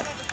Go!